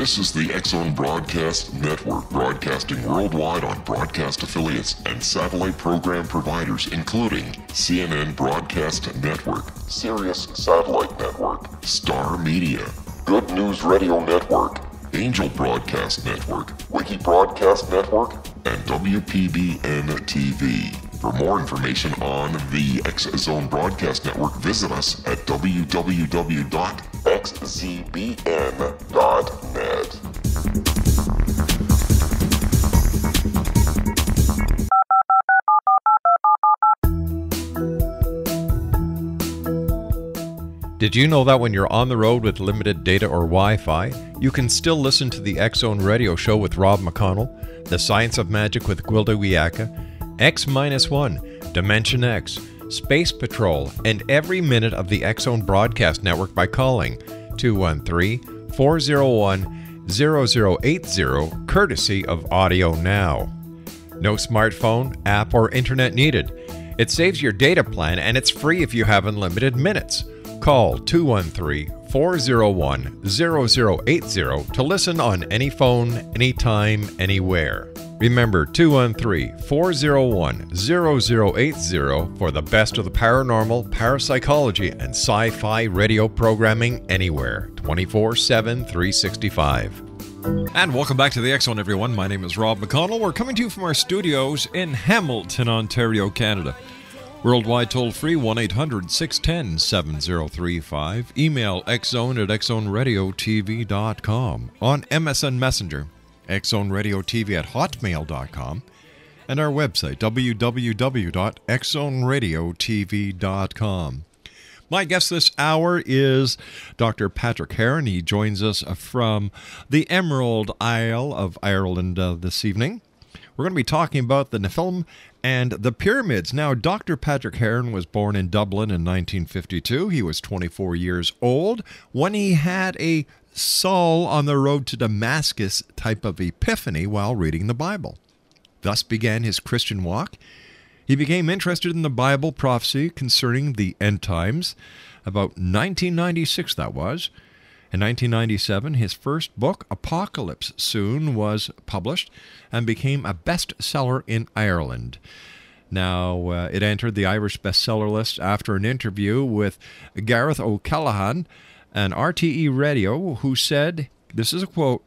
This is the X-Zone Broadcast Network, broadcasting worldwide on broadcast affiliates and satellite program providers, including CNN Broadcast Network, Sirius Satellite Network, Star Media, Good News Radio Network, Angel Broadcast Network, Wiki Broadcast Network, and WPBN TV. For more information on the X Zone Broadcast Network, visit us at www.xzbn.net. Did you know that when you're on the road with limited data or Wi Fi, you can still listen to the X Zone Radio Show with Rob McConnell, The Science of Magic with Gwilda Wiyaka, X-1, Dimension X, Space Patrol, and every minute of the X Zone Broadcast Network by calling 213-401-0080 courtesy of Audio Now. No smartphone, app, or internet needed. It saves your data plan and it's free if you have unlimited minutes. Call 213 401 0080 to listen on any phone, anytime, anywhere. Remember 213 401 0080 for the best of the paranormal, parapsychology, and sci fi radio programming anywhere 24 7 365. And welcome back to the Zone, everyone. My name is Rob McConnell. We're coming to you from our studios in Hamilton, Ontario, Canada. Worldwide toll free 1 800 610 7035. Email xzone at xzoneradiotv.com. On MSN Messenger, xzoneradiotv at hotmail.com. And our website, www.xzoneradiotv.com. My guest this hour is Dr. Patrick Heron. He joins us from the Emerald Isle of Ireland uh, this evening. We're going to be talking about the Nephilim and the pyramids. Now, Dr. Patrick Heron was born in Dublin in 1952. He was 24 years old when he had a Saul on the road to Damascus type of epiphany while reading the Bible. Thus began his Christian walk. He became interested in the Bible prophecy concerning the end times. About 1996, that was. In 1997, his first book, Apocalypse Soon, was published and became a bestseller in Ireland. Now, uh, it entered the Irish bestseller list after an interview with Gareth O'Callaghan, an RTE radio, who said, This is a quote,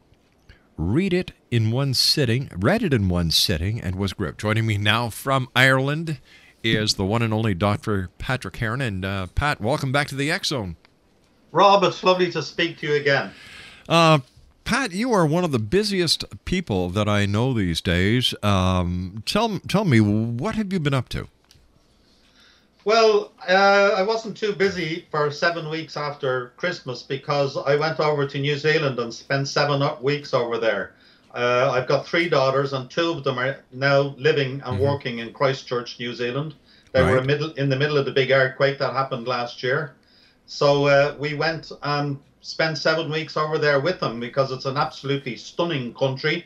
read it in one sitting, read it in one sitting, and was gripped. Joining me now from Ireland is the one and only Dr. Patrick Heron. And uh, Pat, welcome back to the X Zone. Rob, it's lovely to speak to you again. Uh, Pat, you are one of the busiest people that I know these days. Um, tell tell me, what have you been up to? Well, uh, I wasn't too busy for seven weeks after Christmas because I went over to New Zealand and spent seven weeks over there. Uh, I've got three daughters, and two of them are now living and mm-hmm. working in Christchurch, New Zealand. They right. were in, middle, in the middle of the big earthquake that happened last year. So uh, we went and spent seven weeks over there with them because it's an absolutely stunning country.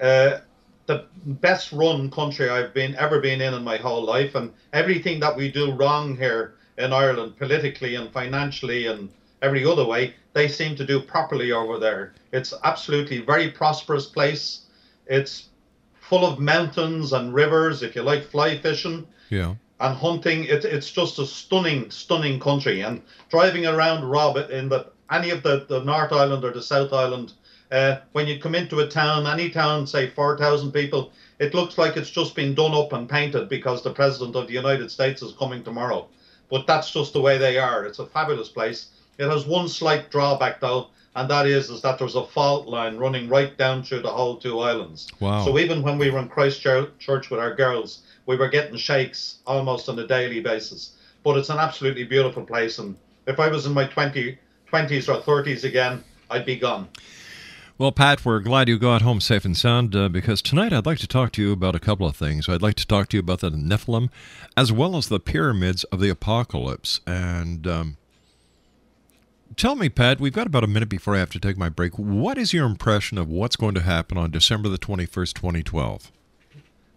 Uh, the best run country I've been ever been in in my whole life, and everything that we do wrong here in Ireland, politically and financially and every other way, they seem to do properly over there. It's absolutely very prosperous place. It's full of mountains and rivers. If you like fly fishing, yeah, and hunting, it, it's just a stunning, stunning country. And driving around Rob in the any of the, the North Island or the South Island uh, when you come into a town, any town, say 4,000 people, it looks like it's just been done up and painted because the President of the United States is coming tomorrow. But that's just the way they are. It's a fabulous place. It has one slight drawback, though, and that is, is that there's a fault line running right down through the whole two islands. Wow. So even when we were in Christchurch with our girls, we were getting shakes almost on a daily basis. But it's an absolutely beautiful place, and if I was in my 20, 20s or 30s again, I'd be gone. Well, Pat, we're glad you got home safe and sound uh, because tonight I'd like to talk to you about a couple of things. I'd like to talk to you about the Nephilim as well as the pyramids of the apocalypse. And um, tell me, Pat, we've got about a minute before I have to take my break. What is your impression of what's going to happen on December the 21st, 2012?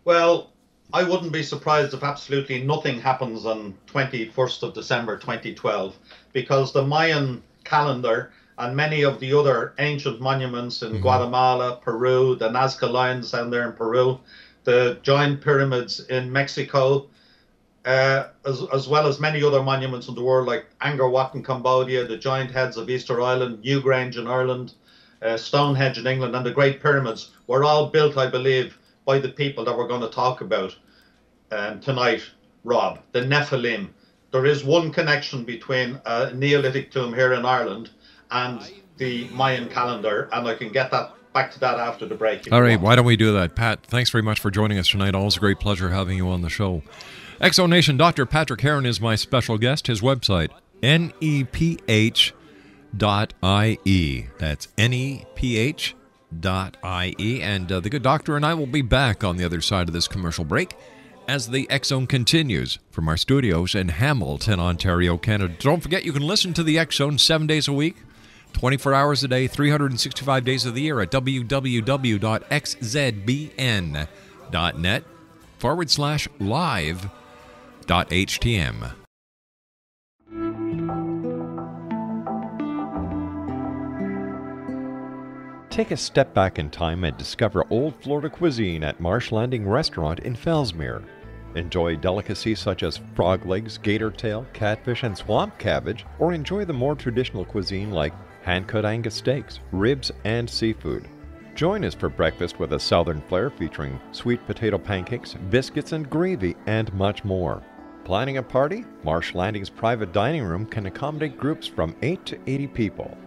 Well, I wouldn't be surprised if absolutely nothing happens on 21st of December 2012 because the Mayan calendar and many of the other ancient monuments in mm-hmm. Guatemala, Peru, the Nazca lines down there in Peru, the giant pyramids in Mexico, uh, as, as well as many other monuments in the world like Angkor Wat in Cambodia, the giant heads of Easter Island, Newgrange in Ireland, uh, Stonehenge in England, and the Great Pyramids were all built, I believe, by the people that we're going to talk about um, tonight, Rob, the Nephilim. There is one connection between a Neolithic tomb here in Ireland and the Mayan calendar, and I can get that back to that after the break. All right, why don't we do that? Pat, thanks very much for joining us tonight. Always a great pleasure having you on the show. Exonation Dr. Patrick Heron is my special guest. His website, neph.ie. That's neph.ie. And uh, the good doctor and I will be back on the other side of this commercial break as the Zone continues from our studios in Hamilton, Ontario, Canada. Don't forget you can listen to the Zone seven days a week, 24 hours a day, 365 days of the year at www.xzbn.net forward slash live Take a step back in time and discover old Florida cuisine at Marsh Landing Restaurant in Fellsmere. Enjoy delicacies such as frog legs, gator tail, catfish, and swamp cabbage, or enjoy the more traditional cuisine like hand cut Angus steaks, ribs, and seafood. Join us for breakfast with a southern flair featuring sweet potato pancakes, biscuits, and gravy, and much more. Planning a party? Marsh Landing's private dining room can accommodate groups from 8 to 80 people.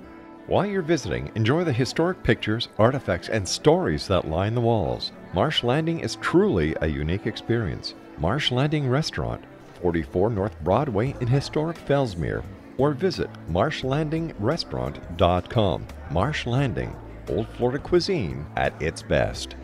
While you're visiting, enjoy the historic pictures, artifacts, and stories that line the walls. Marsh Landing is truly a unique experience. Marsh Landing Restaurant, 44 North Broadway in historic Fellsmere, or visit marshlandingrestaurant.com. Marsh Landing, Old Florida cuisine at its best.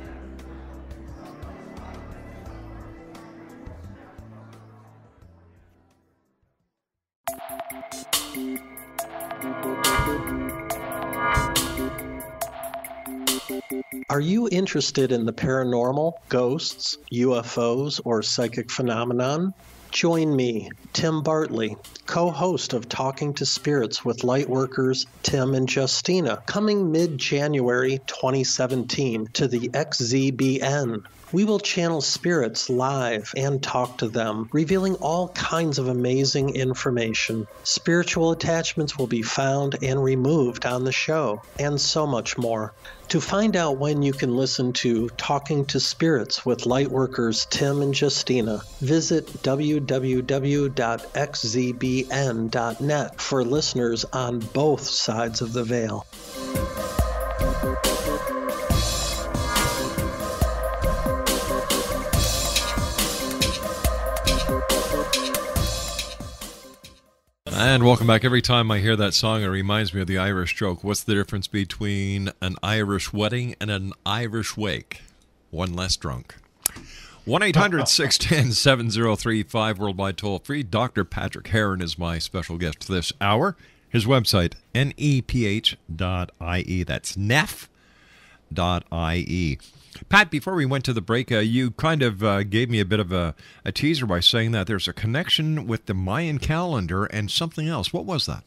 Interested in the paranormal, ghosts, UFOs, or psychic phenomenon? Join me, Tim Bartley, co host of Talking to Spirits with Lightworkers Tim and Justina, coming mid January 2017 to the XZBN. We will channel spirits live and talk to them, revealing all kinds of amazing information. Spiritual attachments will be found and removed on the show, and so much more. To find out when you can listen to Talking to Spirits with Lightworkers Tim and Justina, visit www.xzbn.net for listeners on both sides of the veil. And welcome back. Every time I hear that song, it reminds me of the Irish joke. What's the difference between an Irish wedding and an Irish wake? One less drunk. 1 800 610 7035, worldwide toll free. Dr. Patrick Heron is my special guest this hour. His website, neph.ie. That's neph.ie. Pat, before we went to the break, uh, you kind of uh, gave me a bit of a, a teaser by saying that there's a connection with the Mayan calendar and something else. What was that?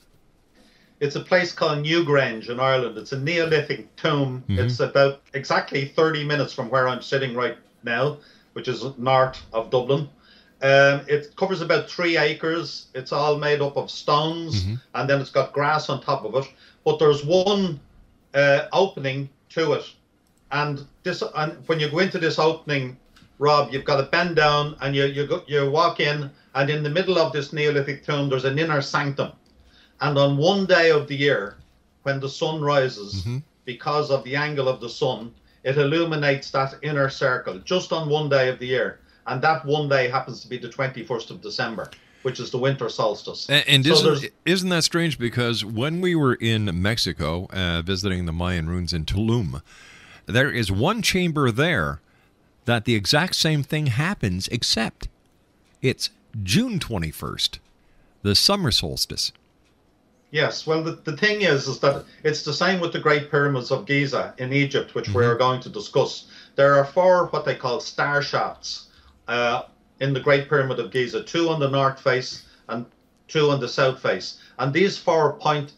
It's a place called Newgrange in Ireland. It's a Neolithic tomb. Mm-hmm. It's about exactly 30 minutes from where I'm sitting right now, which is north of Dublin. Um, it covers about three acres. It's all made up of stones, mm-hmm. and then it's got grass on top of it. But there's one uh, opening to it and this and when you go into this opening, Rob, you've got to bend down and you you go, you walk in, and in the middle of this Neolithic tomb, there's an inner sanctum, and on one day of the year, when the sun rises, mm-hmm. because of the angle of the sun, it illuminates that inner circle just on one day of the year, and that one day happens to be the 21st of December which is the winter solstice. And, and so isn't, isn't that strange? Because when we were in Mexico uh, visiting the Mayan ruins in Tulum, there is one chamber there that the exact same thing happens, except it's June 21st, the summer solstice. Yes, well, the, the thing is, is that it's the same with the Great Pyramids of Giza in Egypt, which mm-hmm. we're going to discuss. There are four what they call star shafts uh, in the Great Pyramid of Giza, two on the north face and two on the south face. And these four point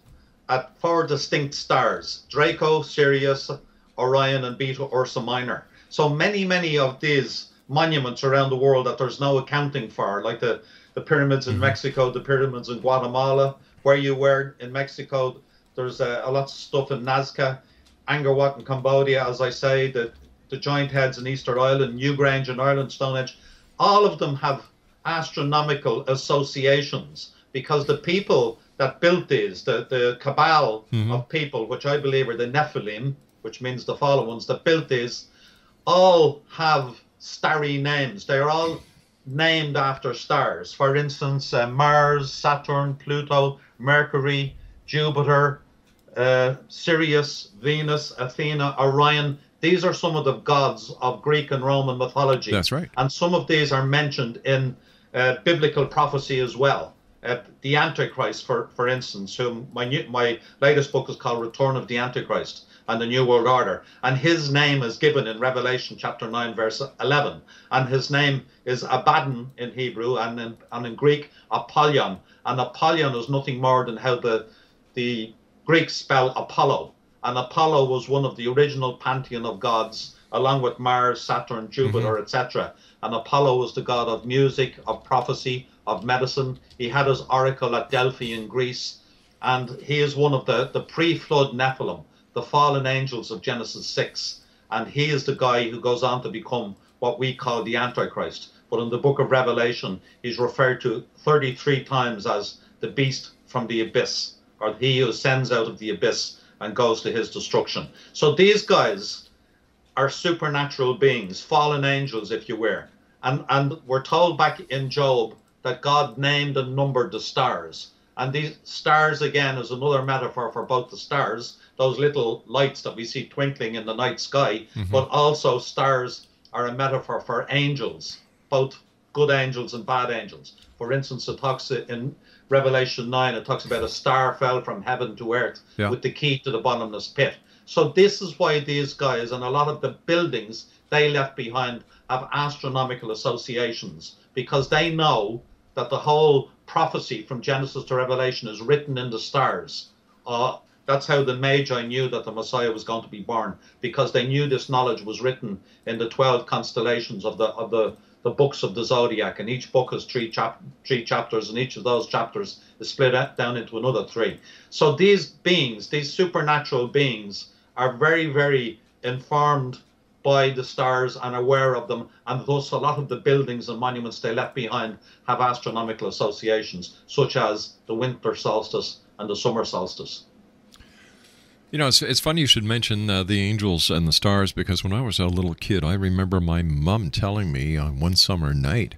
at four distinct stars Draco, Sirius, Orion, and Beta Ursa Minor. So many, many of these monuments around the world that there's no accounting for, like the, the pyramids in mm-hmm. Mexico, the pyramids in Guatemala, where you were in Mexico. There's a, a lot of stuff in Nazca, Angkor Wat in Cambodia, as I say, the, the giant heads in Easter Island, Newgrange in Ireland, Stonehenge. All of them have astronomical associations because the people that built these, the, the cabal mm-hmm. of people, which I believe are the Nephilim, which means the fallen ones that built these, all have starry names. They are all named after stars. For instance, uh, Mars, Saturn, Pluto, Mercury, Jupiter, uh, Sirius, Venus, Athena, Orion. These are some of the gods of Greek and Roman mythology. That's right. And some of these are mentioned in uh, biblical prophecy as well. Uh, the Antichrist, for for instance, whom my new, my latest book is called Return of the Antichrist and the New World Order, and his name is given in Revelation chapter nine, verse eleven, and his name is Abaddon in Hebrew and in and in Greek Apollyon, and Apollyon is nothing more than how the the Greeks spell Apollo, and Apollo was one of the original pantheon of gods, along with Mars, Saturn, Jupiter, mm-hmm. etc. And Apollo was the god of music, of prophecy, of medicine. He had his oracle at Delphi in Greece, and he is one of the, the pre flood Nephilim, the fallen angels of Genesis 6. And he is the guy who goes on to become what we call the Antichrist. But in the book of Revelation, he's referred to 33 times as the beast from the abyss, or he who ascends out of the abyss and goes to his destruction. So these guys are supernatural beings, fallen angels, if you will. And, and we're told back in Job that God named and numbered the stars. And these stars, again, is another metaphor for both the stars, those little lights that we see twinkling in the night sky, mm-hmm. but also stars are a metaphor for angels, both good angels and bad angels. For instance, it talks in Revelation 9, it talks about a star fell from heaven to earth yeah. with the key to the bottomless pit. So this is why these guys and a lot of the buildings they left behind have astronomical associations because they know that the whole prophecy from Genesis to Revelation is written in the stars. Uh, that's how the Magi knew that the Messiah was going to be born because they knew this knowledge was written in the 12 constellations of the of the the books of the zodiac and each book has three chap three chapters and each of those chapters is split down into another three so these beings these supernatural beings are very, very informed by the stars and aware of them, and thus a lot of the buildings and monuments they left behind have astronomical associations, such as the winter solstice and the summer solstice. You know, it's, it's funny you should mention uh, the angels and the stars because when I was a little kid, I remember my mom telling me on one summer night,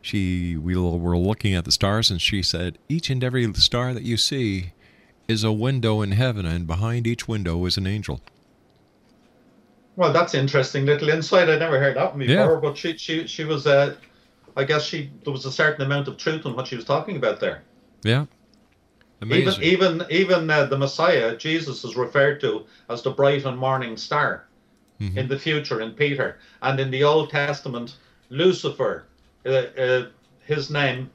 she we were looking at the stars and she said, each and every star that you see is a window in heaven, and behind each window is an angel. Well, that's interesting little insight. I never heard that before. Yeah. But she, she, she was. Uh, I guess she there was a certain amount of truth in what she was talking about there. Yeah. Amazing. Even even even uh, the Messiah, Jesus, is referred to as the bright and morning star mm-hmm. in the future in Peter, and in the Old Testament, Lucifer, uh, uh, his name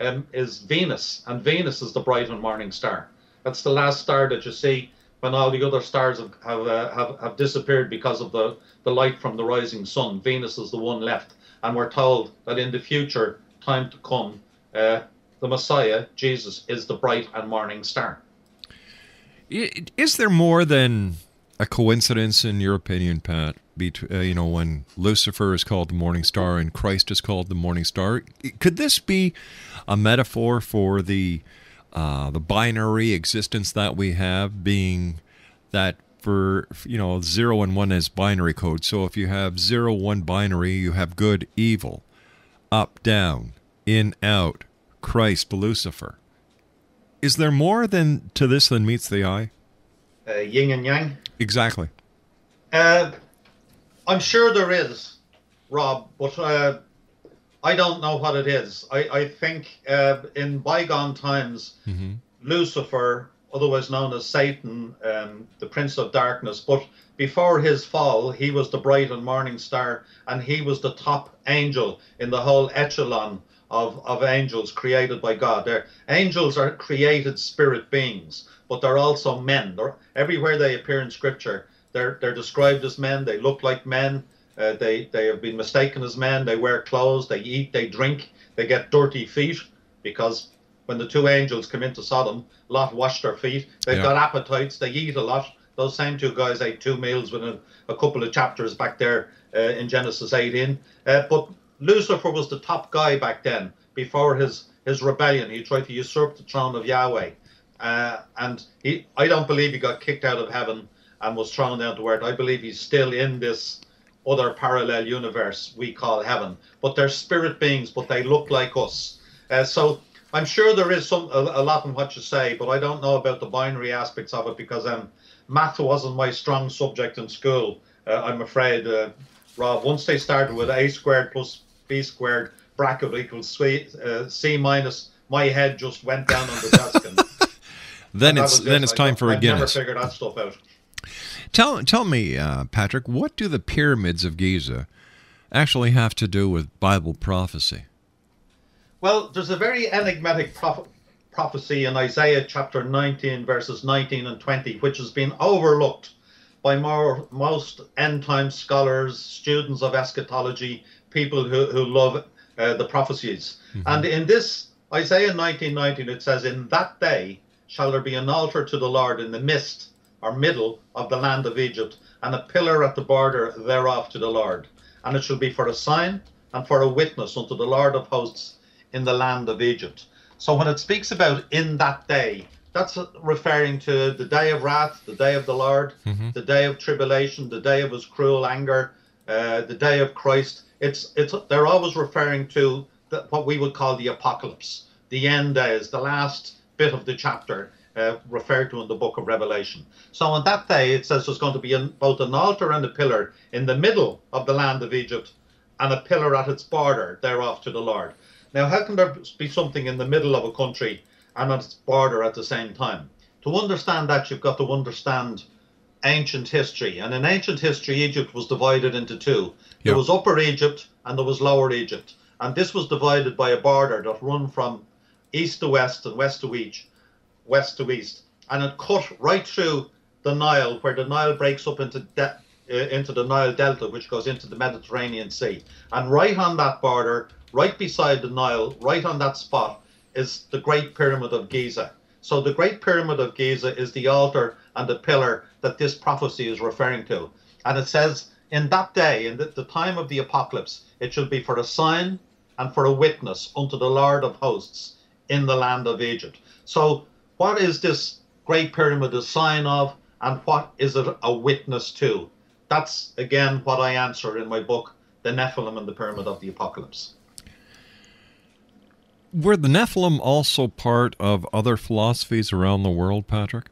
um, is Venus, and Venus is the bright and morning star. That's the last star that you see when all the other stars have have, uh, have, have disappeared because of the, the light from the rising sun. Venus is the one left, and we're told that in the future, time to come, uh, the Messiah, Jesus, is the bright and morning star. Is there more than a coincidence, in your opinion, Pat? Between, uh, you know, when Lucifer is called the morning star and Christ is called the morning star, could this be a metaphor for the uh, the binary existence that we have being that for you know zero and one is binary code so if you have zero one binary you have good evil up down in out christ lucifer is there more than to this than meets the eye uh, yin and yang exactly uh, i'm sure there is rob but uh, I don't know what it is. I, I think uh, in bygone times, mm-hmm. Lucifer, otherwise known as Satan, um, the Prince of Darkness, but before his fall, he was the bright and morning star, and he was the top angel in the whole echelon of, of angels created by God. They're, angels are created spirit beings, but they're also men. They're, everywhere they appear in Scripture, they're, they're described as men. They look like men. Uh, they, they have been mistaken as men. They wear clothes. They eat. They drink. They get dirty feet because when the two angels come into Sodom, Lot washed their feet. They've Yeah. got appetites. They eat a lot. Those same two guys ate two meals within a couple of chapters back there uh, in Genesis 18. Uh, but Lucifer was the top guy back then before his, his rebellion. He tried to usurp the throne of Yahweh. Uh, and he, I don't believe he got kicked out of heaven and was thrown down to earth. I believe he's still in this other parallel universe we call heaven. But they're spirit beings, but they look like us. Uh, so I'm sure there is some a, a lot in what you say, but I don't know about the binary aspects of it because um, math wasn't my strong subject in school. Uh, I'm afraid, uh, Rob. Once they started with a squared plus b squared bracket equals c, uh, c minus, my head just went down on the desk. And Then that it's then it's time for a I've never Guinness. figured that stuff out. Tell tell me, uh, Patrick, what do the pyramids of Giza actually have to do with Bible prophecy? Well, there's a very enigmatic proph- prophecy in Isaiah chapter 19, verses 19 and 20, which has been overlooked by more, most end time scholars, students of eschatology, people who, who love uh, the prophecies. And in this Isaiah 19, 19, it says, In that day shall there be an altar to the Lord in the midst or middle of the land of Egypt, and a pillar at the border thereof to the Lord. And it shall be for a sign and for a witness unto the Lord of hosts in the land of Egypt. So when it speaks about in that day, that's referring to the day of wrath, the day of the Lord, the day of tribulation, the day of his cruel anger, uh, the day of Christ. It's it's they're always referring to the, what we would call the apocalypse, the end days, the last bit of the chapter uh, referred to in the book of Revelation. So on that day, it says there's going to be an, both an altar and a pillar in the middle of the land of Egypt, and a pillar at its border thereof to the Lord. Now, how can there be something in the middle of a country and at its border at the same time? To understand that, you've got to understand ancient history. And in ancient history, Egypt was divided into two. There was Upper Egypt and there was Lower Egypt. And this was divided by a border that run from east to west and west to east, west to east. And it cut right through the Nile, where the Nile breaks up into de- uh, into the Nile Delta, which goes into the Mediterranean Sea. And right on that border, right beside the Nile, right on that spot, is the Great Pyramid of Giza. So the Great Pyramid of Giza is the altar and the pillar that this prophecy is referring to. And it says, in that day, in the, the time of the apocalypse, it shall be for a sign and for a witness unto the Lord of hosts in the land of Egypt. So, what is this Great Pyramid a sign of, and what is it a witness to? That's again what I answer in my book, The Nephilim and the Pyramid of the Apocalypse. Were the Nephilim also part of other philosophies around the world, Patrick?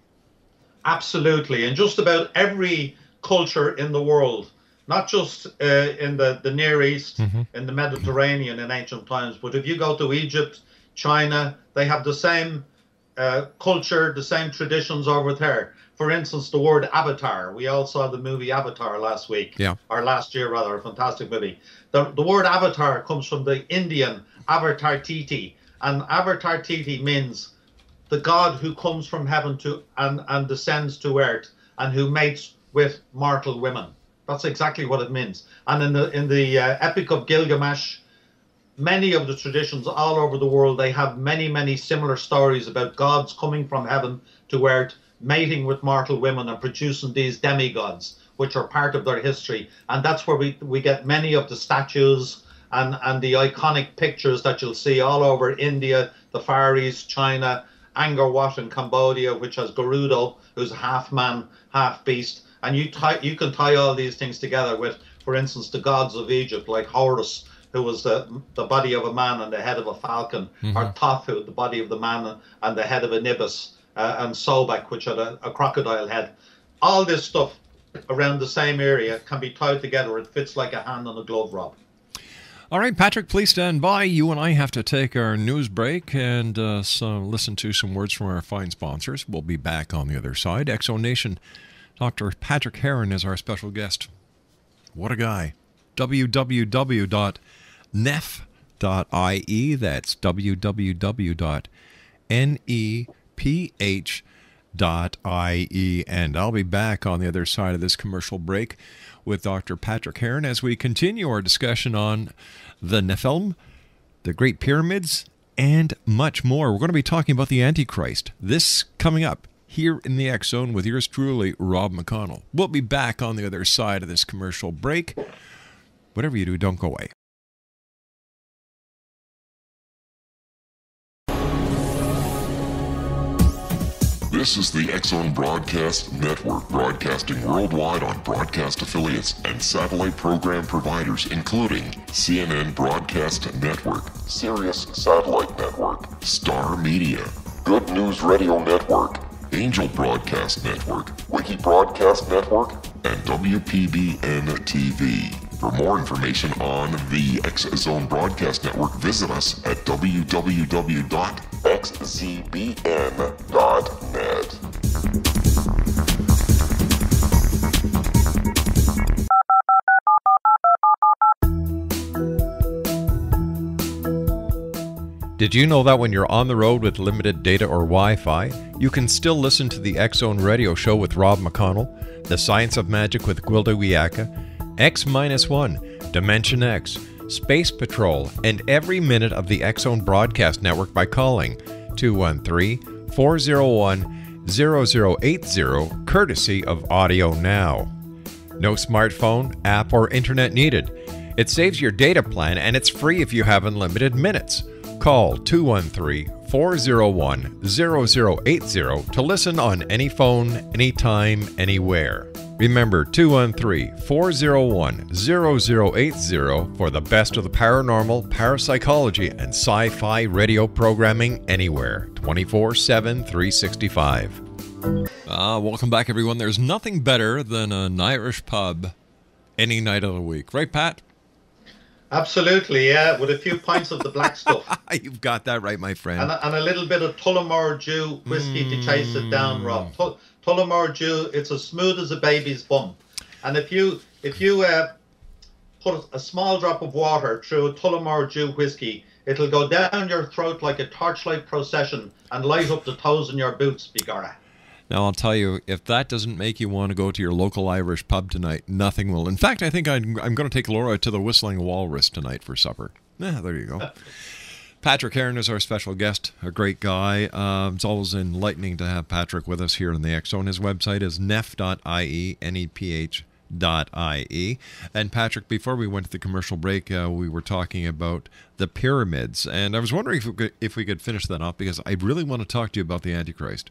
Absolutely. And just about every culture in the world, not just uh, in the, the Near East, in the Mediterranean in ancient times, but if you go to Egypt, China, they have the same uh, culture, the same traditions over there. For instance, the word avatar. We all saw the movie Avatar last week, Yeah. or last year rather, a fantastic movie. The, the word avatar comes from the Indian Avatar Titi, and Avatar Titi means the God who comes from heaven to and, and descends to earth and who mates with mortal women. That's exactly what it means. And in the in the uh, Epic of Gilgamesh, many of the traditions all over the world they have many many similar stories about gods coming from heaven to earth, mating with mortal women and producing these demigods, which are part of their history. And that's where we we get many of the statues and and the iconic pictures that you'll see all over India, the Far East, China, Angkor Wat in Cambodia, which has Garuda, who's half man, half beast, and you tie you can tie all these things together with, for instance, the gods of Egypt, like Horus, who was the the body of a man and the head of a falcon, or Thoth, who the body of the man and the head of an ibis, uh, and Sobek, which had a, a crocodile head. All this stuff around the same area can be tied together. It fits like a hand on a glove, Rob. All right, Patrick, please stand by. You and I have to take our news break and uh, listen to some words from our fine sponsors. We'll be back on the other side. Exo Nation, Dr. Patrick Heron is our special guest. What a guy. www.neph.ie. That's www.neph.ie. And I'll be back on the other side of this commercial break with Dr. Patrick Heron as we continue our discussion on the Nephilim, the Great Pyramids, and much more. We're going to be talking about the Antichrist. This coming up here in the X Zone with yours truly, Rob McConnell. We'll be back on the other side of this commercial break. Whatever you do, don't go away. This is the Zone Broadcast Network, broadcasting worldwide on broadcast affiliates and satellite program providers, including CNN Broadcast Network, Sirius Satellite Network, Star Media, Good News Radio Network, Angel Broadcast Network, Wiki Broadcast Network, and WPBN TV. For more information on the X Zone Broadcast Network, visit us at www.xzbn.net. Did you know that when you're on the road with limited data or Wi Fi, you can still listen to the Zone radio show with Rob McConnell, The Science of Magic with Gwilda Wiyaka, X 1, Dimension X, Space Patrol, and every minute of the Zone broadcast network by calling 213 401 0080, courtesy of Audio Now. No smartphone, app, or internet needed. It saves your data plan and it's free if you have unlimited minutes. Call 213 401 0080 to listen on any phone, anytime, anywhere. Remember 213 401 0080 for the best of the paranormal, parapsychology, and sci fi radio programming anywhere 24 7 365. Ah, welcome back, everyone. There's nothing better than an Irish pub any night of the week. Right, Pat? Absolutely, yeah, with a few pints of the black stuff. You've got that right, my friend. And a, and a little bit of Tullamore Dew whiskey to chase it down, Rob. Tull- Tullamore Dew, it's as smooth as a baby's bum. And if you if you uh, put a small drop of water through a Tullamore Dew whiskey, it'll go down your throat like a torchlight procession and light up the toes in your boots, Bigara. Now, I'll tell you, if that doesn't make you want to go to your local Irish pub tonight, nothing will. In fact, I think I'm, I'm going to take Laura to the Whistling Walrus tonight for supper. Yeah, there you go. Patrick Heron is our special guest, a great guy. Um, it's always enlightening to have Patrick with us here in the Zone. His website is neph.ie, N-E-P-H dot ie. And Patrick, before we went to the commercial break, uh, we were talking about the pyramids, and I was wondering if we could, if we could finish that off because I really want to talk to you about the Antichrist.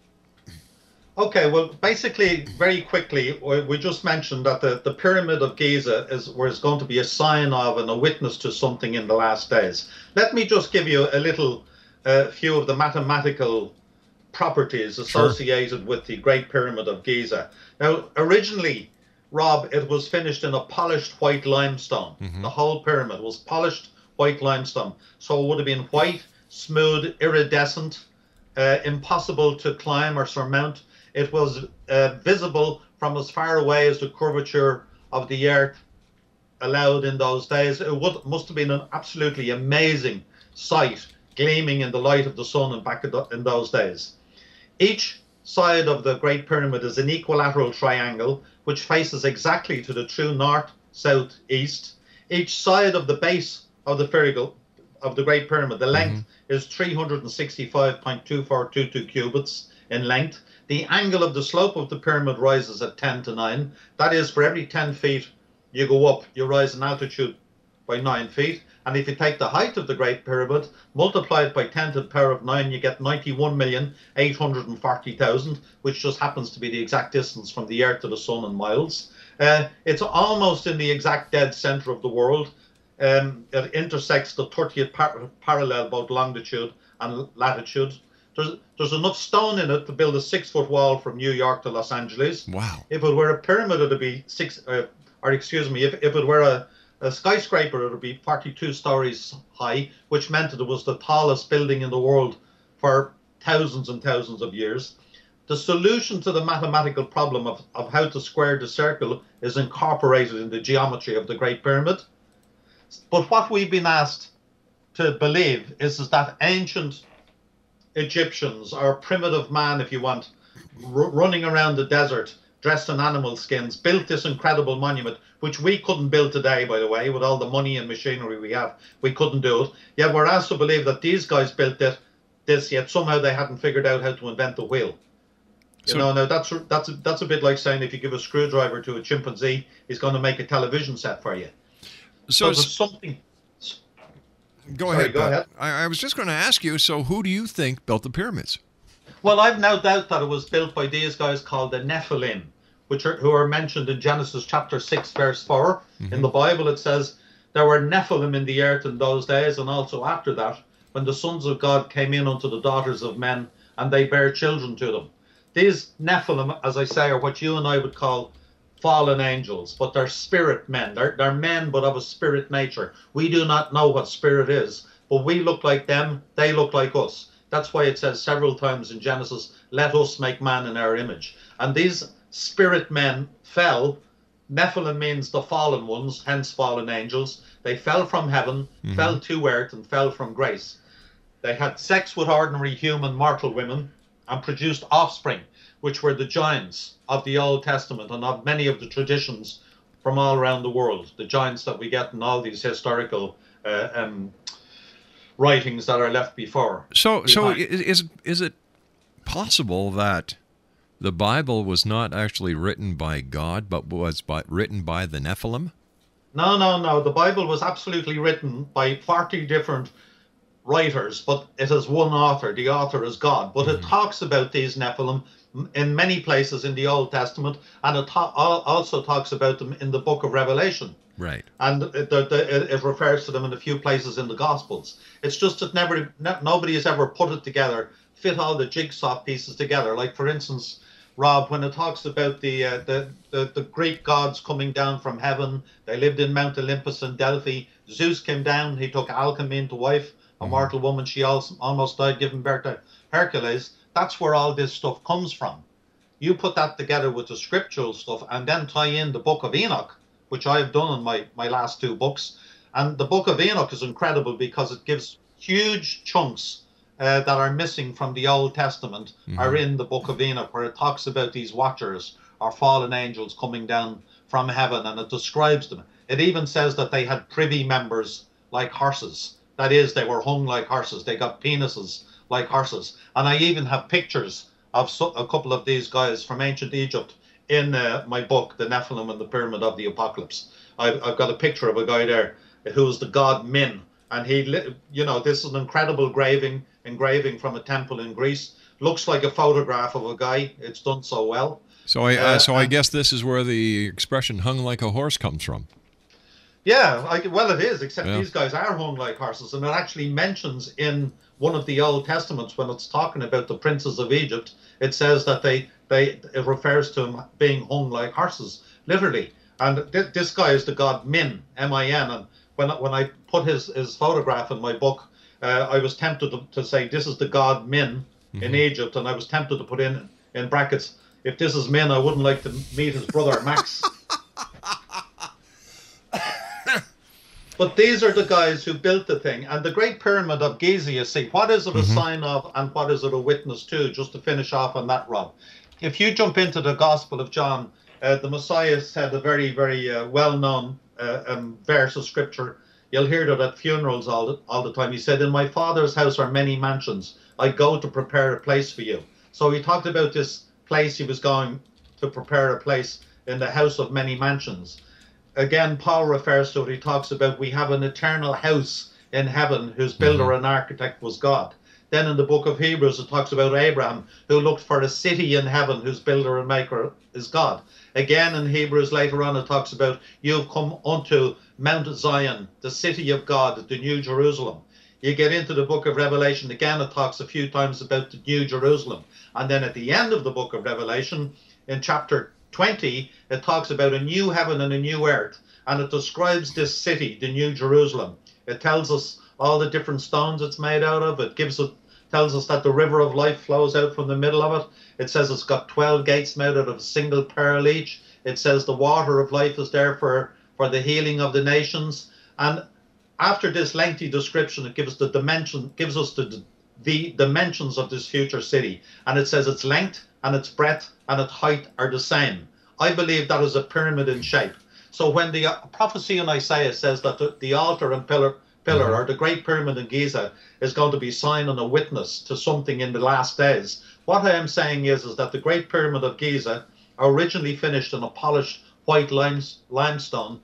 Okay, well, basically, very quickly, we just mentioned that the, the Pyramid of Giza is was going to be a sign of and a witness to something in the last days. Let me just give you a little uh, few of the mathematical properties associated with the Great Pyramid of Giza. Now, originally, Rob, it was finished in a polished white limestone. The whole pyramid was polished white limestone. So it would have been white, smooth, iridescent, uh, impossible to climb or surmount. It was uh, visible from as far away as the curvature of the earth allowed in those days. It would, must have been an absolutely amazing sight, gleaming in the light of the sun and back in, those days. Each side of the Great Pyramid is an equilateral triangle which faces exactly to the true north, south, east. Each side of the base of the pyramid, of the Great Pyramid, the length is 365.2422 cubits in length. The angle of the slope of the pyramid rises at 10 to 9. That is, for every 10 feet you go up, you rise in altitude by 9 feet. And if you take the height of the Great Pyramid, multiply it by 10 to the power of 9, you get 91,840,000, which just happens to be the exact distance from the Earth to the Sun in miles. Uh, it's almost in the exact dead center of the world. Um, it intersects the 30th par- parallel, both longitude and latitude. There's, there's enough stone in it to build a six foot wall from New York to Los Angeles. Wow. If it were a pyramid, it'd be six, uh, or excuse me, if, if it were a, a skyscraper, it would be 42 stories high, which meant that it was the tallest building in the world for thousands and thousands of years. The solution to the mathematical problem of, of how to square the circle is incorporated in the geometry of the Great Pyramid. But what we've been asked to believe is, is that ancient Egyptians or primitive man, if you want, r- running around the desert dressed in animal skins, built this incredible monument, which we couldn't build today, by the way, with all the money and machinery we have. We couldn't do it. Yet we're asked to believe that these guys built it, this, yet somehow they hadn't figured out how to invent the wheel. You So- know, now that's that's a, that's a bit like saying if you give a screwdriver to a chimpanzee, he's going to make a television set for you. So, So there's something. Go sorry, ahead. go ahead. I, I was just going to ask you. So, who do you think built the pyramids? Well, I've no doubt that it was built by these guys called the Nephilim, which are who are mentioned in Genesis chapter six, verse 4 In mm-hmm. the Bible, it says there were Nephilim in the earth in those days, and also after that, when the sons of God came in unto the daughters of men, and they bare children to them. These Nephilim, as I say, are what you and I would call fallen angels, but they're spirit men. They're, they're men, but of a spirit nature. We do not know what spirit is, but we look like them, they look like us. That's why it says several times in Genesis, let us make man in our image. And these spirit men fell. Nephilim means the fallen ones, hence fallen angels. They fell from heaven, mm-hmm. fell to earth, and fell from grace. They had sex with ordinary human mortal women and produced offspring, which were the giants of the Old Testament and of many of the traditions from all around the world. The giants that we get in all these historical uh, um, writings that are left before. So, so is is it possible that the Bible was not actually written by God, but was by, written by the Nephilim? No, no, no. The Bible was absolutely written by 40 different writers, but it has one author. The author is God. But it talks about these Nephilim in many places in the Old Testament, and it ta- also talks about them in the book of Revelation. Right. And it, it- it refers to them in a few places in the Gospels. It's just that never, no, nobody has ever put it together, fit all the jigsaw pieces together. Like, for instance, Rob, when it talks about the, uh, the, the the Greek gods coming down from heaven, they lived in Mount Olympus and Delphi. Zeus came down. He took Alcmene to wife, a mortal woman. She also almost died giving birth to Hercules. That's where all this stuff comes from. You put that together with the scriptural stuff, and then tie in the Book of Enoch, which I have done in my my last two books. And the Book of Enoch is incredible because it gives huge chunks uh, that are missing from the Old Testament are in the Book of Enoch, where it talks about these watchers or fallen angels coming down from heaven, and it describes them. It even says that they had privy members like horses. That is, they were hung like horses. They got penises like horses. And I even have pictures of so, a couple of these guys from ancient Egypt in uh, my book, The Nephilim and the Pyramid of the Apocalypse. I've, I've got a picture of a guy there who's the god Min, and he, you know, this is an incredible engraving, engraving from a temple in Greece. Looks like a photograph of a guy. It's done so well. So I uh, Uh, so I guess this is where the expression "hung like a horse" comes from. Yeah, I, well, it is, except Yeah. these guys are hung like horses. And it actually mentions in one of the Old Testaments when it's talking about the princes of Egypt, it says that they, they it refers to them being hung like horses, literally. And th- this guy is the god Min, M I N. And when, I- when I put his, his photograph in my book, uh, I was tempted to, to say, This is the god Min in Egypt. And I was tempted to put in, in brackets, If this is Min, I wouldn't like to meet his brother Max. But these are the guys who built the thing. And the Great Pyramid of Giza, you see, what is it a sign of and what is it a witness to? Just to finish off on that, Rob. If you jump into the Gospel of John, uh, the Messiah said a very, very uh, well known uh, um, verse of scripture. You'll hear that at funerals all the, all the time. He said, In my Father's house are many mansions. I go to prepare a place for you. So he talked about this place he was going to prepare a place in the house of many mansions again, Paul refers to it. He talks about we have an eternal house in heaven whose builder mm-hmm. and architect was God. Then in the book of Hebrews, it talks about Abraham who looked for a city in heaven whose builder and maker is God. Again in Hebrews later on, it talks about you've come unto Mount Zion, the city of God, the New Jerusalem. You get into the book of Revelation, again, it talks a few times about the New Jerusalem. And then at the end of the book of Revelation, in chapter 20, it talks about a new heaven and a new earth, and it describes this city, the New Jerusalem. It tells us all the different stones it's made out of. It gives it tells us that the river of life flows out from the middle of it. It says it's got 12 gates made out of a single pearl each. It says the water of life is there for, for the healing of the nations. And after this lengthy description, it gives the dimension, gives us the the dimensions of this future city, and it says its length and its breadth and its height are the same. I believe that is a pyramid in shape. So when the uh, prophecy in Isaiah says that the, the altar and pillar pillar mm-hmm. or the great pyramid in Giza is going to be sign and a witness to something in the last days, what I am saying is is that the great pyramid of Giza, originally finished in a polished white limestone,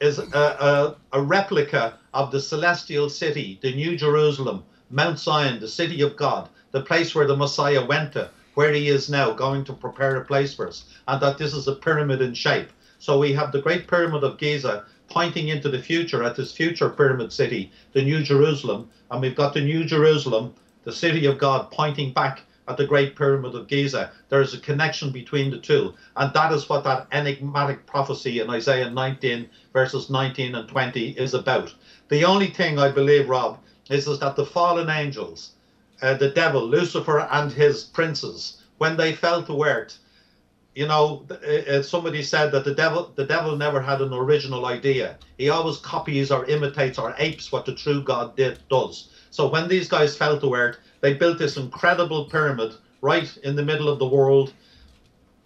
is a, a, a replica of the celestial city, the New Jerusalem, Mount Zion, the city of God, the place where the Messiah went to, where he is now, going to prepare a place for us, and that this is a pyramid in shape. So we have the Great Pyramid of Giza pointing into the future at this future pyramid city, the New Jerusalem, and we've got the New Jerusalem, the city of God, pointing back at the Great Pyramid of Giza. There is a connection between the two, and that is what that enigmatic prophecy in Isaiah 19, verses 19 and 20 is about. The only thing I believe, Rob, is, is that the fallen angels, uh, the devil, Lucifer, and his princes, when they fell to earth, you know, uh, somebody said that the devil, the devil never had an original idea. He always copies or imitates or apes what the true God did does. So when these guys fell to earth, they built this incredible pyramid right in the middle of the world,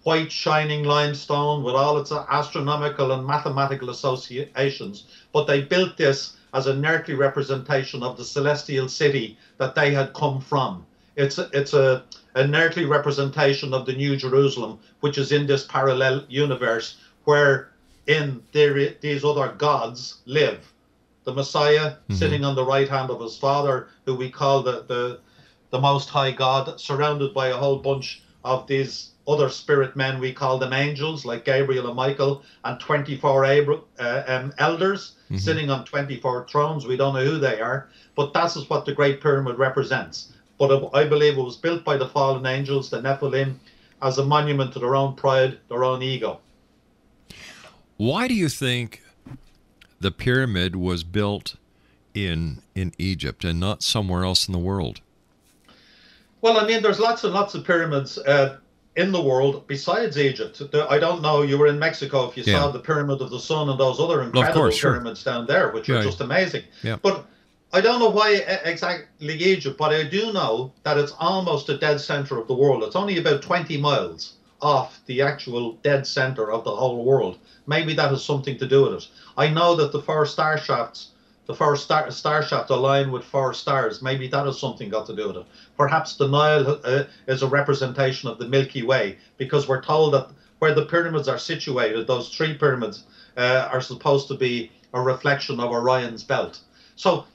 white shining limestone with all its astronomical and mathematical associations. But they built this as an earthly representation of the celestial city that they had come from. It's a, it's a an earthly representation of the New Jerusalem, which is in this parallel universe where in there, these other gods live. The Messiah mm-hmm. sitting on the right hand of his Father, who we call the, the the Most High God, surrounded by a whole bunch of these other spirit men. We call them angels, like Gabriel and Michael, and 24 Abra- uh, um, elders mm-hmm. sitting on 24 thrones. We don't know who they are, but that is what the Great Pyramid represents but I believe it was built by the fallen angels, the Nephilim, as a monument to their own pride, their own ego. Why do you think the pyramid was built in in Egypt and not somewhere else in the world? Well, I mean, there's lots and lots of pyramids uh, in the world besides Egypt. I don't know. You were in Mexico if you yeah. saw the Pyramid of the Sun and those other incredible course, pyramids sure. down there, which yeah, are just amazing. Yeah. But I don't know why exactly Egypt, but I do know that it's almost a dead center of the world. It's only about 20 miles off the actual dead center of the whole world. Maybe that has something to do with it. I know that the four star shafts, the four star, star shaft align with four stars. Maybe that has something got to do with it. Perhaps the Nile uh, is a representation of the Milky Way because we're told that where the pyramids are situated, those three pyramids uh, are supposed to be a reflection of Orion's belt. So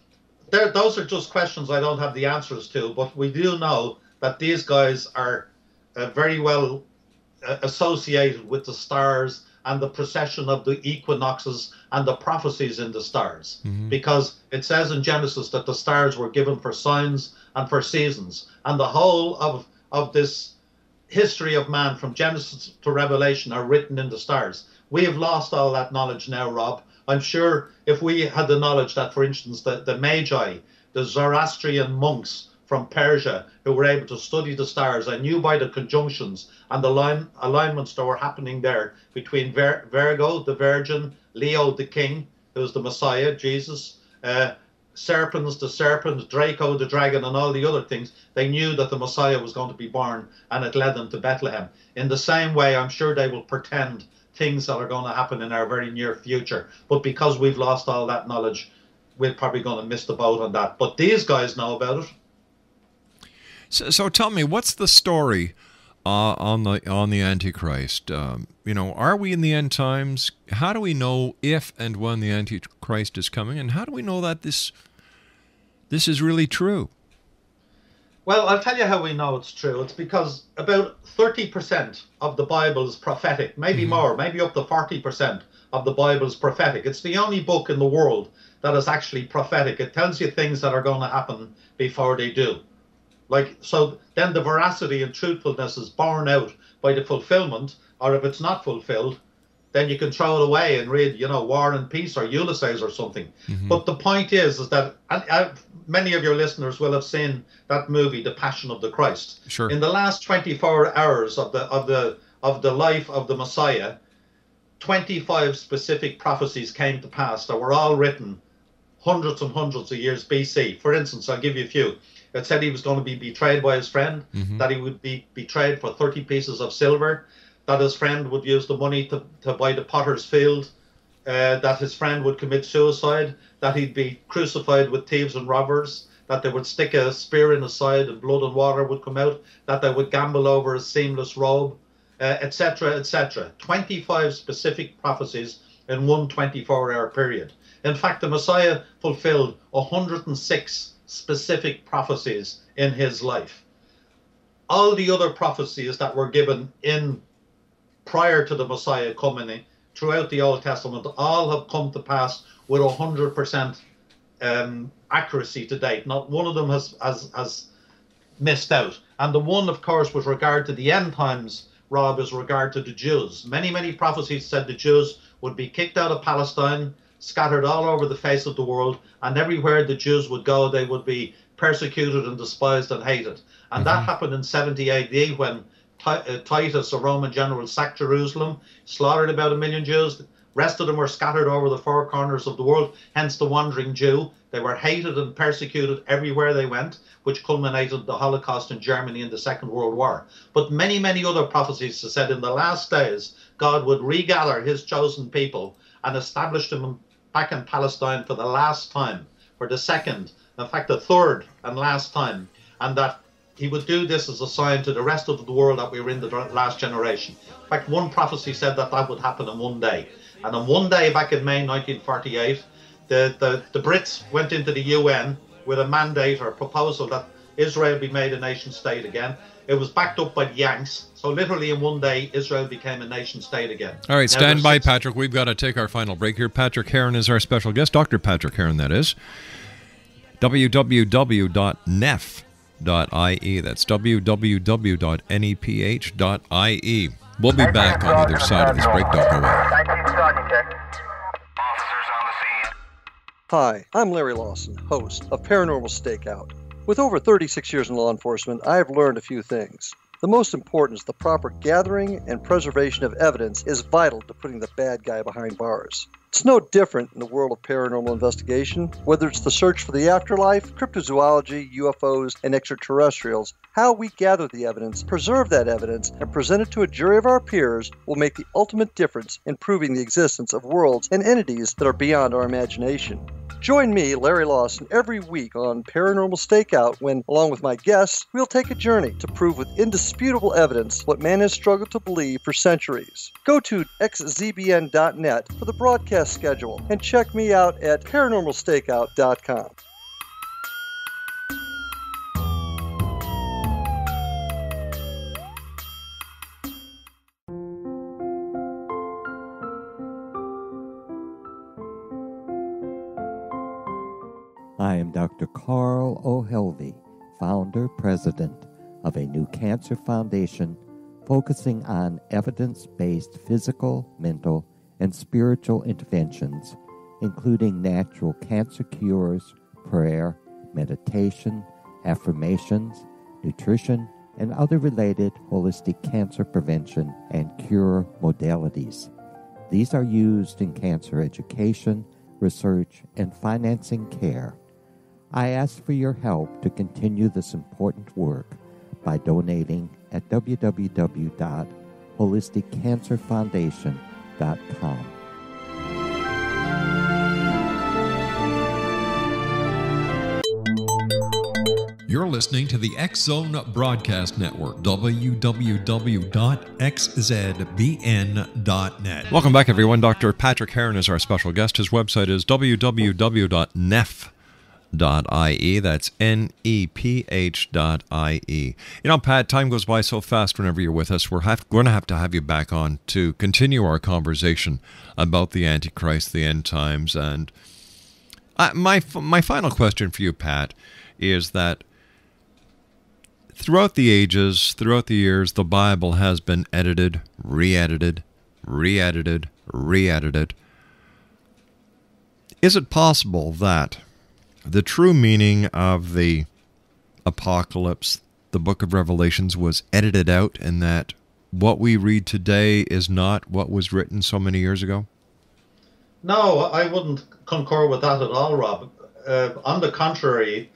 there, those are just questions I don't have the answers to, but we do know that these guys are uh, very well uh, associated with the stars and the precession of the equinoxes and the prophecies in the stars. Mm-hmm. Because it says in Genesis that the stars were given for signs and for seasons. And the whole of, of this history of man from Genesis to Revelation are written in the stars. We have lost all that knowledge now, Rob, I'm sure if we had the knowledge that, for instance, the, the Magi, the Zoroastrian monks from Persia who were able to study the stars, I knew by the conjunctions and the line, alignments that were happening there between Vir- Virgo, the Virgin, Leo, the King, who's the Messiah, Jesus, uh, Serpens, the serpent, Draco, the dragon, and all the other things, they knew that the Messiah was going to be born, and it led them to Bethlehem. In the same way, I'm sure they will pretend things that are going to happen in our very near future. But because we've lost all that knowledge, we're probably going to miss the boat on that. But these guys know about it. So, so tell me, what's the story uh, on the on the Antichrist? Um, you know, are we in the end times? How do we know if and when the Antichrist is coming, and how do we know that this this is really true? Well, I'll tell you how we know it's true. It's because about 30% of the Bible is prophetic, maybe mm-hmm. more, maybe up to 40% of the Bible is prophetic. It's the only book in the world that is actually prophetic. It tells you things that are going to happen before they do. Like, so then the veracity and truthfulness is borne out by the fulfillment, or if it's not fulfilled, then you can throw it away and read, you know, War and Peace or Ulysses or something. Mm-hmm. But the point is, is that and, uh, many of your listeners will have seen that movie, The Passion of the Christ. Sure. In the last 24 hours of the of the of the life of the Messiah, 25 specific prophecies came to pass that were all written hundreds and hundreds of years BC. For instance, I'll give you a few. It said he was going to be betrayed by his friend, mm-hmm. that he would be betrayed for 30 pieces of silver, that his friend would use the money to, to buy the potter's field, uh, that his friend would commit suicide, that he'd be crucified with thieves and robbers, that they would stick a spear in his side and blood and water would come out, that they would gamble over his seamless robe, etc., uh, etc. Et 25 specific prophecies in one 24 hour period. In fact, the Messiah fulfilled 106 specific prophecies in his life. All the other prophecies that were given in prior to the Messiah coming throughout the Old Testament, all have come to pass with 100% um, accuracy to date. Not one of them has, has, has missed out. And the one, of course, with regard to the end times, Rob, is regard to the Jews. Many, many prophecies said the Jews would be kicked out of Palestine, scattered all over the face of the world, and everywhere the Jews would go, they would be persecuted and despised and hated. And mm-hmm. that happened in 70 AD when uh, Titus, a Roman general, sacked Jerusalem, slaughtered about a million Jews. The Rest of them were scattered over the four corners of the world, hence the wandering Jew. They were hated and persecuted everywhere they went, which culminated the Holocaust in Germany in the Second World War. But many, many other prophecies said in the last days, God would regather his chosen people and establish them back in Palestine for the last time, for the second, in fact, the third and last time, and that he would do this as a sign to the rest of the world that we were in the last generation. In fact, one prophecy said that that would happen in one day. And on one day back in May 1948, the, the, the Brits went into the UN with a mandate or a proposal that Israel be made a nation state again. It was backed up by the Yanks. So literally in one day, Israel became a nation state again. All right, stand by, Patrick. We've got to take our final break here. Patrick Heron is our special guest, Dr. Patrick Heron, that is. www.neph.ie. That's www.neph.ie. We'll be back on either side of this break. Don't go away. Hi, I'm Larry Lawson, host of Paranormal Stakeout. With over 36 years in law enforcement, I have learned a few things. The most important is the proper gathering and preservation of evidence is vital to putting the bad guy behind bars. It's no different in the world of paranormal investigation. Whether it's the search for the afterlife, cryptozoology, UFOs, and extraterrestrials, how we gather the evidence, preserve that evidence, and present it to a jury of our peers will make the ultimate difference in proving the existence of worlds and entities that are beyond our imagination. Join me, Larry Lawson, every week on Paranormal Stakeout when, along with my guests, we'll take a journey to prove with indisputable evidence what man has struggled to believe for centuries. Go to xzbn.net for the broadcast schedule and check me out at paranormalstakeout.com. founder president of a new cancer foundation focusing on evidence based physical, mental, and spiritual interventions, including natural cancer cures, prayer, meditation, affirmations, nutrition, and other related holistic cancer prevention and cure modalities. These are used in cancer education, research, and financing care. I ask for your help to continue this important work by donating at www.holisticcancerfoundation.com. You're listening to the X Zone Broadcast Network, www.xzbn.net. Welcome back, everyone. Dr. Patrick Heron is our special guest. His website is www.neph.com neph.ie. That's N E P H dot I E. You know, Pat, time goes by so fast whenever you're with us. We're have, going to have to have you back on to continue our conversation about the Antichrist, the end times. And I, my, my final question for you, Pat, is that throughout the ages, throughout the years, the Bible has been edited, re edited, re edited, re edited. Is it possible that the true meaning of the apocalypse, the book of Revelations, was edited out, and that what we read today is not what was written so many years ago? No, I wouldn't concur with that at all, Rob. Uh, on the contrary,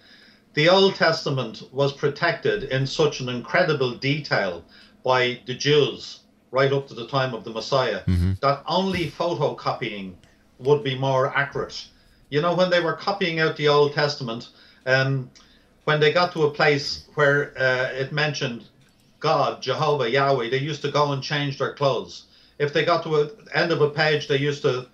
the Old Testament was protected in such an incredible detail by the Jews right up to the time of the Messiah Mm-hmm. that only photocopying would be more accurate. You know, when they were copying out the Old Testament, um, when they got to a place where uh, it mentioned God, Jehovah, Yahweh, they used to go and change their clothes. If they got to the end of a page, they used to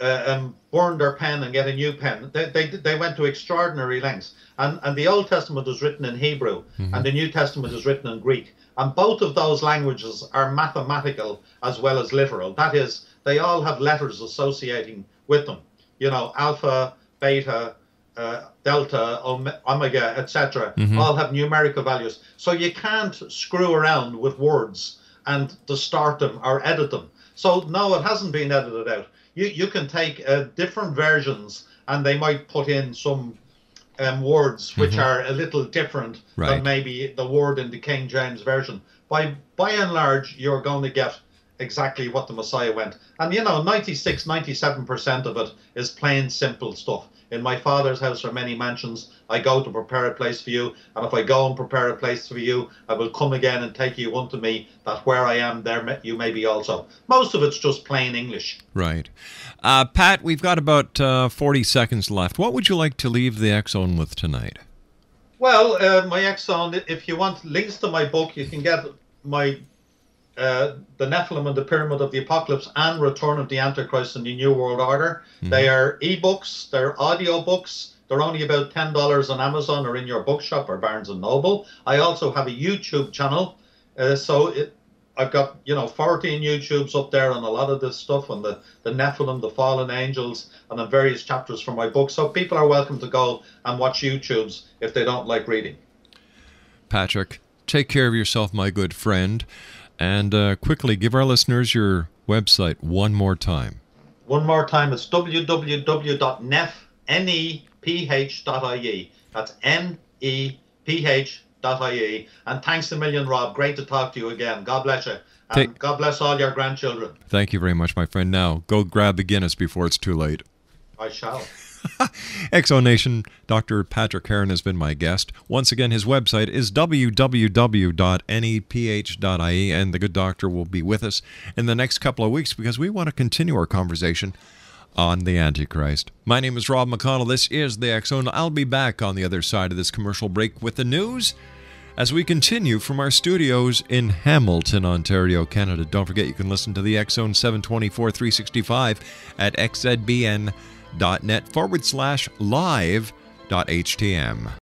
uh, um, burn their pen and get a new pen. They, they, they went to extraordinary lengths. And, and the Old Testament was written in Hebrew, and the New Testament is written in Greek. And both of those languages are mathematical as well as literal. That is, they all have letters associating with them. You know, alpha, beta, uh, delta, omega, etc. All have numerical values. So you can't screw around with words and distort them or edit them. So no, it hasn't been edited out. You you can take uh, different versions and they might put in some um, words which are a little different Right. than maybe the word in the King James version. By by and large, you're going to get exactly what the Messiah went. And you know, 96, 97% of it is plain simple stuff. In my father's house are many mansions. I go to prepare a place for you, and if I go and prepare a place for you, I will come again and take you unto me, that where I am, there you may be also. Most of it's just plain English. Right. Uh, Pat, we've got about uh, 40 seconds left. What would you like to leave the Zone with tonight? Well, uh, my X Zone, if you want links to my book, you can get my uh, The Nephilim and the Pyramid of the Apocalypse and Return of the Antichrist and the New World Order. They are ebooks, they're audio books. They're only about $10 on Amazon or in your bookshop or Barnes and Noble. I also have a YouTube channel. Uh, so it, I've got, you know, 14 YouTubes up there on a lot of this stuff on the, the Nephilim, the fallen angels, and on various chapters from my book. So people are welcome to go and watch YouTubes if they don't like reading. Patrick, take care of yourself, my good friend. And uh, quickly give our listeners your website one more time. One more time, it's www.neph.ie. That's N-E-P-H.ie. And thanks a million, Rob. Great to talk to you again. God bless you. And Take- God bless all your grandchildren. Thank you very much, my friend. Now, go grab the Guinness before it's too late. I shall. X Zone Nation, Dr. Patrick Heron has been my guest. Once again, his website is www.neph.ie, and the good doctor will be with us in the next couple of weeks because we want to continue our conversation on the Antichrist. My name is Rob McConnell. This is the X Zone. I'll be back on the other side of this commercial break with the news as we continue from our studios in Hamilton, Ontario, Canada. Don't forget you can listen to the Zone 724 365 at xzbn.net forward slash live dot htm.